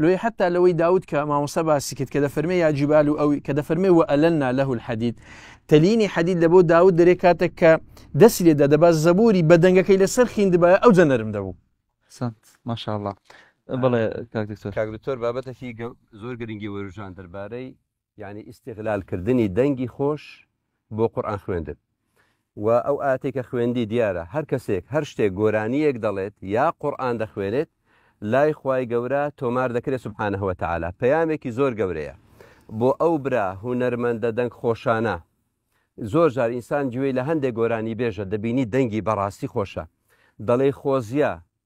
لۆیە حەتا لەوەی داود کە مامۆستا باسی کرد کە دەفەرمێ یا جیبال و ئەوی کە دەفەرمێ و ئەلەننا لەه الحەدید تەلینی حەدید لە بۆ داود دەرێ کاتێک کە دەسی لێدا دەبا زەبوری بە دەنگەکەی لەسەر خیندبایە ئەو جەنەرم دەبوو سنت ماشاءله بڵێ کاک دکتۆر کاک دکتۆر بابەتەکی گە- زۆر گرنگی وەرژان دەربارەی یانی ئیستیغلال کردنی دەنگی خۆش بۆ قورئان خوێندن و ئەو ئاتەی کە خوێندی دیارە هەر کەسێک هەر شتێک گۆرانیەک دەڵێت یا قورئان دەخوێنێت لای خوای گەورە تۆمار دەکرێت سبحانە هەتەعالا پەیامێکی زۆر گەورەیە بۆ ئەو برا هوەرمەندە دەنگ خۆشانە زۆر جار ئینسان گوێی لە هەندێک گۆرانی بێژە دەبینی دەنگی بەڕاستی خۆشە دەڵێ خۆزیە